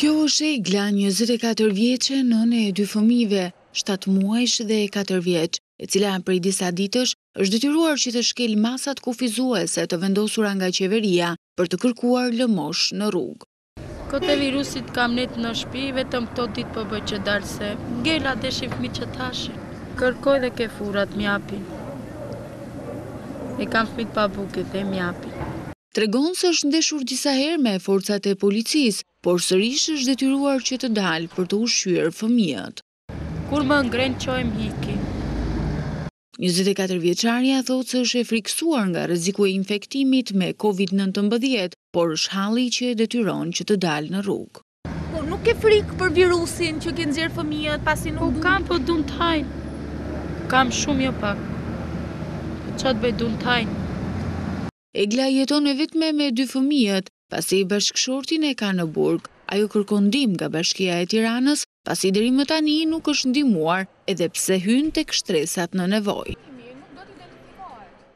Kjo është Egla, njëzet e katër vjeçe, nënë e dy fëmijëve, shtatë muajsh dhe katër vjeç, e cila prej disa ditësh është detyruar që të shkelë masat kufizuese të vendosura nga qeveria për të kërkuar lëmoshë në rrugë. Këtë virusit kam nejt në shpi, vetëm këto ditë po bëj që dal se ngela deshin fmit që të hashin. Kërkoj dhe ke furat mjapin. E kam fmit pa bukë dhe mjapin. Tregon se është ndeshur disa herë me forcat e policisë, por sërish është detyruar që të dalë për të ushqyer fëmijët. Kur më ngrenë çohem iki. Njëzet e katër vjeçarja thotë se është e frikësuar nga rreziku i infektimit me Covid nëntëmbëdhjetë, por është halli që e detyron që të dalë në rrugë. Po nuk ke frikë për virusin që ke nxjerrë fëmijët pasi nuk duan? Po kam, po duan të hajnë. Kam shumë jo pak. Ça të bëj, duan të hajnë. Egla jeton e vetme me dy fëmijët, pasi bashkëshortin e ka në burg. Ajo kërkon ndihmë nga Bashkia e Tiranës, pasi deri më tani nuk është ndihmuar, edhe pse hyn tek shtresat në nevojë.